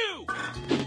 you!